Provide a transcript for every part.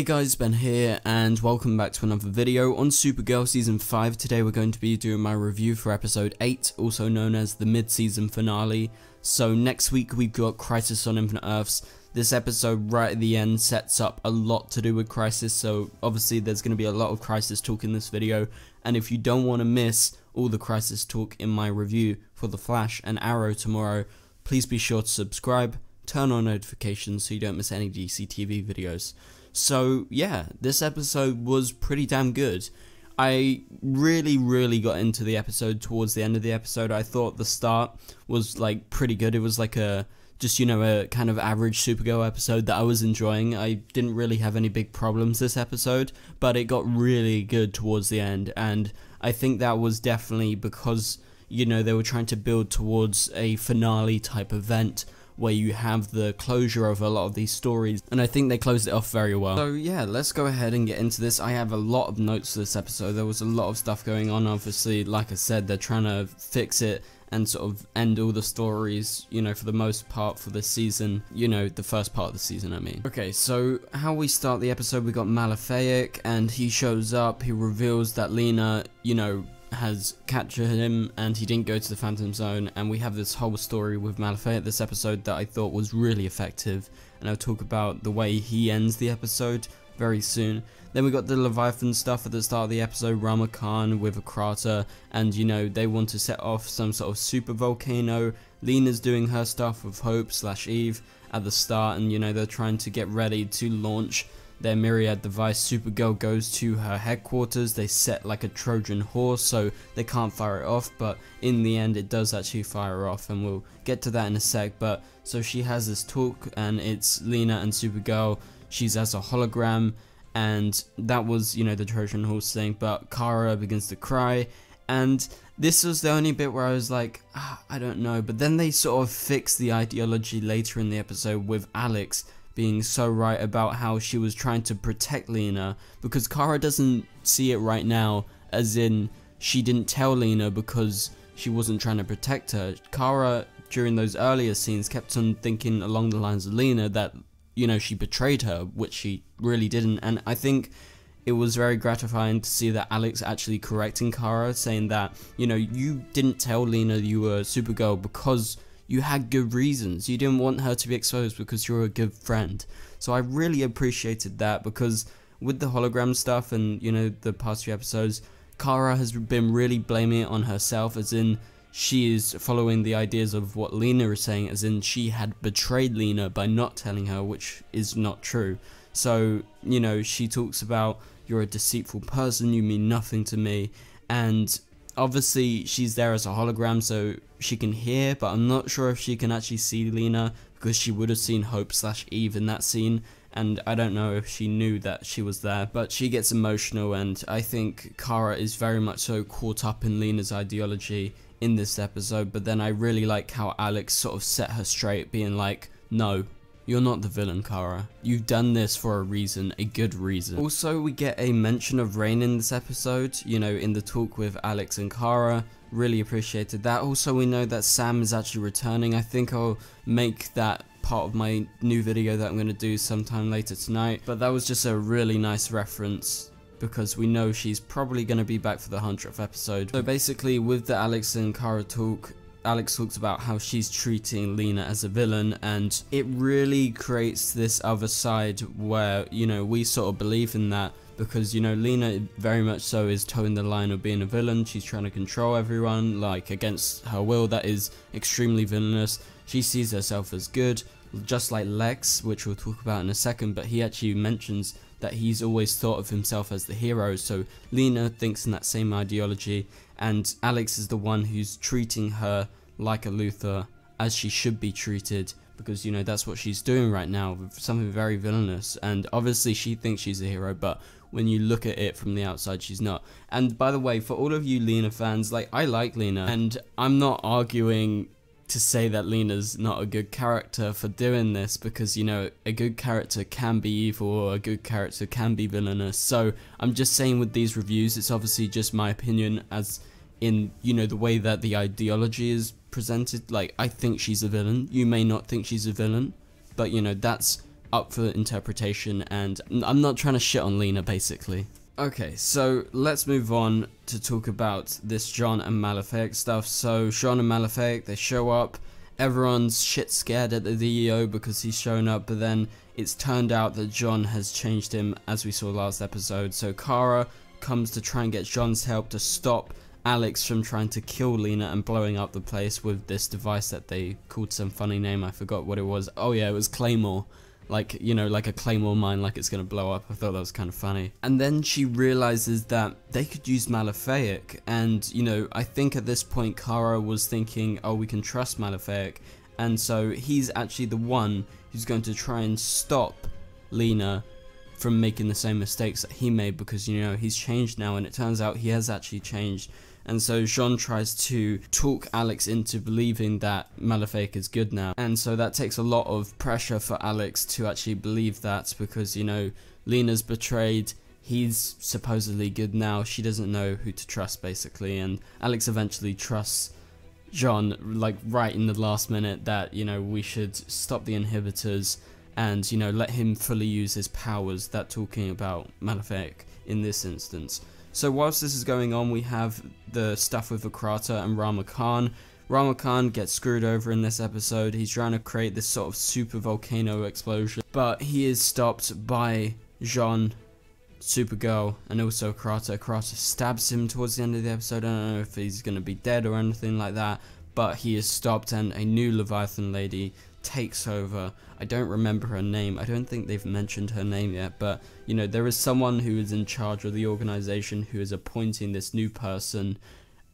Hey guys, Ben here, and welcome back to another video on Supergirl Season 5. Today we're going to be doing my review for Episode 8, also known as the mid-season finale. So next week we've got Crisis on Infinite Earths. This episode right at the end sets up a lot to do with Crisis, so obviously there's going to be a lot of Crisis talk in this video. And if you don't want to miss all the Crisis talk in my review for The Flash and Arrow tomorrow, please be sure to subscribe, turn on notifications so you don't miss any DC TV videos. So yeah, this episode was pretty damn good. I really, really got into the episode towards the end of the episode. I thought the start was like pretty good. It was like a just you know a kind of average Supergirl episode that I was enjoying. I didn't really have any big problems this episode, but it got really good towards the end, and I think that was definitely because you know they were trying to build towards a finale type event where you have the closure of a lot of these stories, and I think they closed it off very well. So yeah, let's go ahead and get into this. I have a lot of notes for this episode. There was a lot of stuff going on. Obviously, like I said, they're trying to fix it and sort of end all the stories, you know, for the most part for this season, you know, the first part of the season, I mean. Okay, so how we start the episode, we got Malefic, and he shows up, he reveals that Lena, you know, has captured him and he didn't go to the Phantom Zone and we have this whole story with Malefic this episode that I thought was really effective and I'll talk about the way he ends the episode very soon. Then we got the Leviathan stuff at the start of the episode, Rama Khan with a crater and you know they want to set off some sort of super volcano. Lena's doing her stuff with Hope slash Eve at the start and you know they're trying to get ready to launch their myriad device. Supergirl goes to her headquarters. They set like a Trojan horse so they can't fire it off, but in the end it does actually fire off, and we'll get to that in a sec. But so she has this talk, and it's Lena and Supergirl. She's as a hologram, and that was you know the Trojan horse thing. But Kara begins to cry, and this was the only bit where I was like, ah, I don't know. But then they sort of fixed the ideology later in the episode with Alex being so right about how she was trying to protect Lena because Kara doesn't see it right now as in she didn't tell Lena because she wasn't trying to protect her. Kara during those earlier scenes kept on thinking along the lines of Lena that you know she betrayed her which she really didn't and I think it was very gratifying to see that Alex actually correcting Kara saying that you know you didn't tell Lena you were Supergirl because you had good reasons. You didn't want her to be exposed because you're a good friend. So I really appreciated that because with the hologram stuff and, you know, the past few episodes, Kara has been really blaming it on herself, as in she is following the ideas of what Lena is saying, as in she had betrayed Lena by not telling her, which is not true. So, you know, she talks about, you're a deceitful person, you mean nothing to me, and obviously she's there as a hologram so she can hear but I'm not sure if she can actually see Lena because she would have seen Hope slash Eve in that scene and I don't know if she knew that she was there but she gets emotional and I think Kara is very much so caught up in Lena's ideology in this episode but then I really like how Alex sort of set her straight being like no you're not the villain, Kara. You've done this for a reason, a good reason. Also, we get a mention of Rain in this episode, you know, in the talk with Alex and Kara. Really appreciated that. Also, we know that Sam is actually returning. I think I'll make that part of my new video that I'm going to do sometime later tonight. But that was just a really nice reference because we know she's probably going to be back for the 100th episode. So basically, with the Alex and Kara talk, Alex talks about how she's treating Lena as a villain and it really creates this other side where, you know, we sort of believe in that because, you know, Lena very much so is toeing the line of being a villain. She's trying to control everyone, like, against her will. That is extremely villainous. She sees herself as good, just like Lex, which we'll talk about in a second, but he actually mentions that he's always thought of himself as the hero, so Lena thinks in that same ideology, and Alex is the one who's treating her like a Luthor as she should be treated because you know that's what she's doing right now something very villainous. And obviously she thinks she's a hero but when you look at it from the outside she's not. And by the way for all of you Lena fans like I like Lena and I'm not arguing to say that Lena's not a good character for doing this because you know a good character can be evil or a good character can be villainous. So I'm just saying with these reviews it's obviously just my opinion as in you know the way that the ideology is presented. Like I think she's a villain. You may not think she's a villain but you know that's up for interpretation, and I'm not trying to shit on Lena, basically. Okay, so let's move on to talk about this John and Malefic stuff. So J'onn and Malefic, they show up. Everyone's shit scared at the DEO because he's shown up, but then it's turned out that John has changed him, as we saw last episode. So Kara comes to try and get John's help to stop Alex from trying to kill Lena and blowing up the place with this device that they called some funny name. I forgot what it was. Oh yeah, it was Claymore like you know like a claymore mine like it's gonna blow up. I thought that was kind of funny. And then she realizes that they could use malefic. And you know i think at this point kara was thinking oh we can trust malefic. And so he's actually the one who's going to try and stop lena from making the same mistakes that he made because you know he's changed now. And it turns out he has actually changed and so J'onn tries to talk Alex into believing that Malefic is good now. And so that takes a lot of pressure for Alex to actually believe that because, you know, Lena's betrayed, he's supposedly good now, she doesn't know who to trust basically, and Alex eventually trusts J'onn, like right in the last minute, that, you know, we should stop the inhibitors and, you know, let him fully use his powers, that talking about Malefic in this instance. So whilst this is going on, we have the stuff with Acrata and Rama Khan. Rama Khan gets screwed over in this episode. He's trying to create this sort of super volcano explosion, but he is stopped by J'onn, Supergirl, and also Acrata. Acrata stabs him towards the end of the episode. I don't know if he's going to be dead or anything like that, but he is stopped and a new Leviathan lady takes over. I don't remember her name. I don't think they've mentioned her name yet, but you know, there is someone who is in charge of the organization who is appointing this new person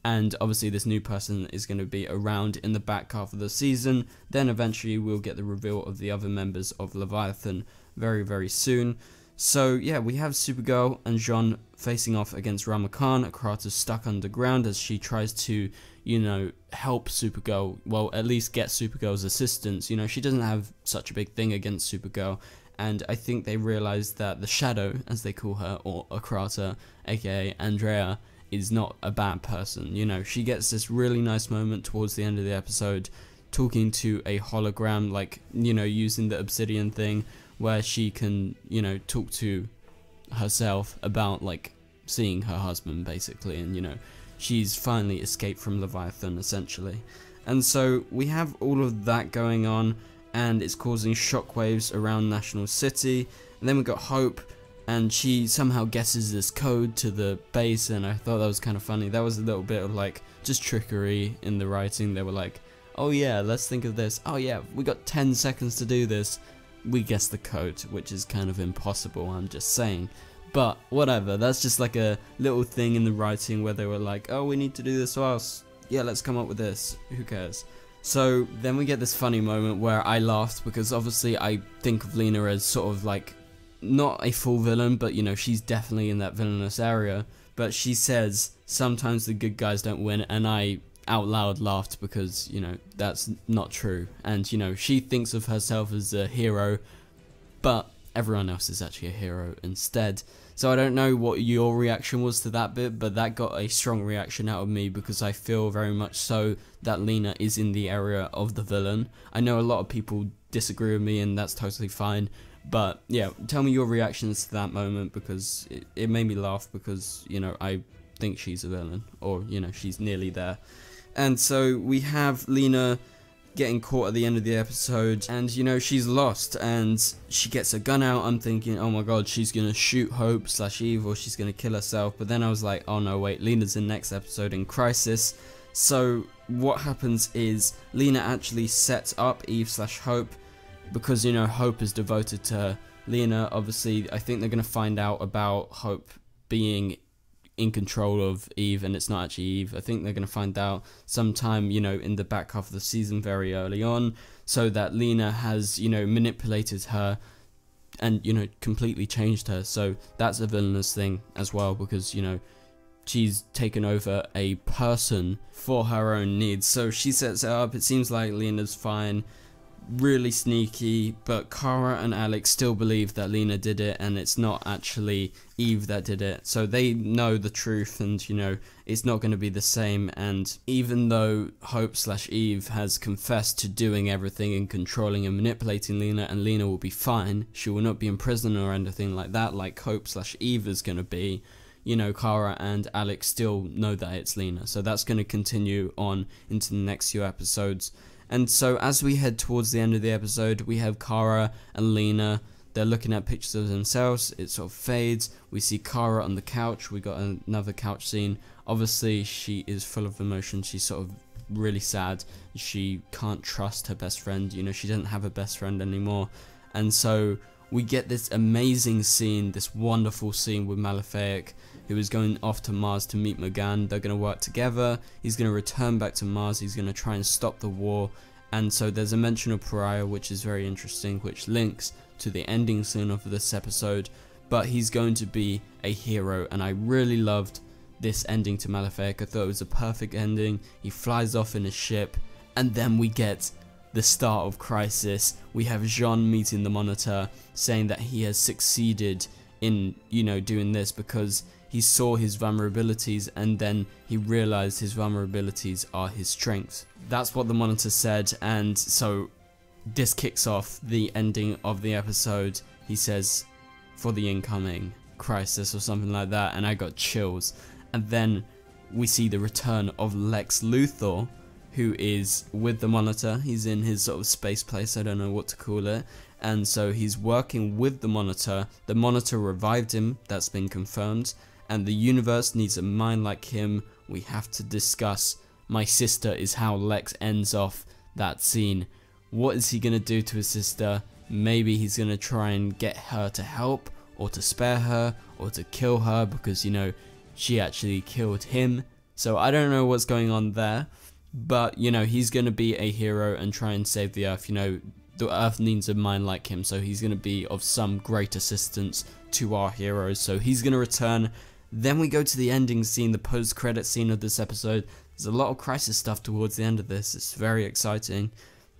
and obviously this new person is going to be around in the back half of the season. Then eventually we'll get the reveal of the other members of Leviathan very very soon. So yeah, we have Supergirl and J'onn facing off against Rama Khan. Acrata's stuck underground as she tries to you know, help Supergirl, well, at least get Supergirl's assistance. You know, she doesn't have such a big thing against Supergirl, and I think they realized that the Shadow, as they call her, or Acrata, aka Andrea, is not a bad person. You know, she gets this really nice moment towards the end of the episode talking to a hologram, like, you know, using the obsidian thing where she can, you know, talk to herself about, like, seeing her husband, basically, and, you know, she's finally escaped from Leviathan, essentially. And so we have all of that going on, and it's causing shockwaves around National City. And then we got Hope, and she somehow guesses this code to the base, and I thought that was kind of funny. That was a little bit of like just trickery in the writing. They were like, oh yeah, let's think of this. Oh yeah, we got 10 seconds to do this. We guess the code, which is kind of impossible, I'm just saying. But whatever, that's just like a little thing in the writing where they were like, oh, we need to do this, or else, yeah, let's come up with this. Who cares? So then we get this funny moment where I laughed because obviously I think of Lena as sort of like not a full villain, but you know, she's definitely in that villainous area. But she says sometimes the good guys don't win, and I out loud laughed because you know that's not true. And you know, she thinks of herself as a hero, but everyone else is actually a hero instead. So I don't know what your reaction was to that bit, but that got a strong reaction out of me because I feel very much so that Lena is in the area of the villain. I know a lot of people disagree with me and that's totally fine, but yeah, tell me your reactions to that moment because it, it made me laugh because, you know, I think she's a villain or, you know, she's nearly there. And so we have Lena getting caught at the end of the episode and you know she's lost and she gets a gun out. I'm thinking oh my god she's gonna shoot hope slash eve or she's gonna kill herself. But then i was like oh no wait lena's in next episode in crisis. So what happens is lena actually sets up eve slash hope because you know hope is devoted to lena. Obviously i think they're gonna find out about hope being in control of Eve and it's not actually Eve. I think they're going to find out sometime, you know, in the back half of the season very early on so that Lena has, you know, manipulated her and, you know, completely changed her. So that's a villainous thing as well because, you know, she's taken over a person for her own needs. So she sets it up. It seems like Lena's fine. Really sneaky, but Kara and Alex still believe that Lena did it and it's not actually Eve that did it. So they know the truth and, you know, it's not going to be the same. And even though Hope slash Eve has confessed to doing everything and controlling and manipulating Lena and Lena will be fine, she will not be in prison or anything like that, like Hope slash Eve is going to be you know, Kara and Alex still know that it's Lena. So that's going to continue on into the next few episodes. And so as we head towards the end of the episode, we have Kara and Lena. They're looking at pictures of themselves. It sort of fades. We see Kara on the couch. We got another couch scene. Obviously, she is full of emotion. She's sort of really sad. She can't trust her best friend. You know, she doesn't have a best friend anymore. And so we get this amazing scene, this wonderful scene with Malefic who is going off to Mars to meet M'gann. They're going to work together. He's going to return back to Mars. He's going to try and stop the war. And so there's a mention of Pariah, which is very interesting, which links to the ending scene of this episode. But he's going to be a hero, and I really loved this ending to Malefic. I thought it was a perfect ending. He flies off in a ship, and then we get the start of Crisis. We have J'onn meeting the Monitor, saying that he has succeeded in, you know, doing this because he saw his vulnerabilities and then he realized his vulnerabilities are his strengths. That's what the monitor said and so this kicks off the ending of the episode. He says for the incoming crisis or something like that and I got chills. And then we see the return of Lex Luthor who is with the monitor. He's in his sort of space place, I don't know what to call it. And so he's working with the monitor. The monitor revived him, that's been confirmed and the universe needs a mind like him. We have to discuss. My sister is how Lex ends off that scene. What is he going to do to his sister? Maybe he's going to try and get her to help, or to spare her, or to kill her because, you know, she actually killed him. So I don't know what's going on there. But, you know, he's going to be a hero and try and save the Earth. You know, the Earth needs a mind like him, so he's going to be of some great assistance to our heroes. So he's going to return then we go to the ending scene, the post-credit scene of this episode. There's a lot of Crisis stuff towards the end of this. It's very exciting.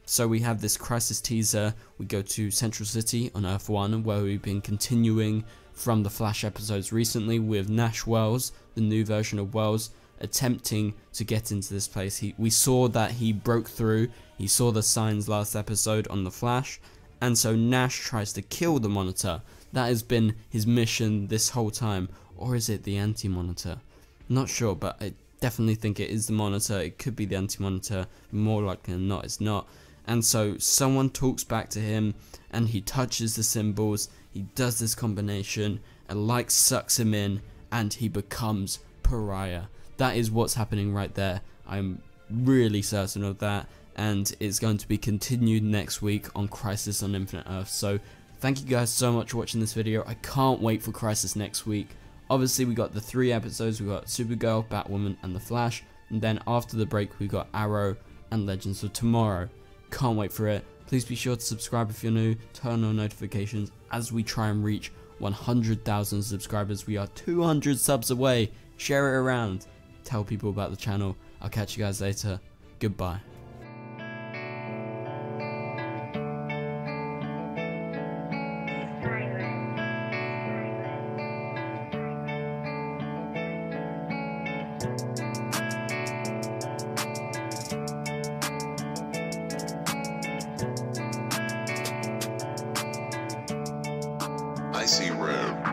So we have this Crisis teaser. We go to Central City on Earth 1, where we've been continuing from the Flash episodes recently with Nash Wells, the new version of Wells, attempting to get into this place. He, we saw that he broke through. He saw the signs last episode on the Flash, and so Nash tries to kill the Monitor. That has been his mission this whole time or is it the anti-monitor? Not sure, but I definitely think it is the monitor. It could be the anti-monitor. More likely than not, it's not. And so someone talks back to him, and he touches the symbols. He does this combination, and like sucks him in, and he becomes pariah. That is what's happening right there. I'm really certain of that, and it's going to be continued next week on Crisis on Infinite Earth. So thank you guys so much for watching this video. I can't wait for Crisis next week. Obviously, we got the three episodes. We got Supergirl, Batwoman, and The Flash. And then after the break, we got Arrow and Legends of Tomorrow. Can't wait for it. Please be sure to subscribe if you're new, turn on notifications as we try and reach 100,000 subscribers. We are 200 subs away. Share it around. Tell people about the channel. I'll catch you guys later. Goodbye. I see red.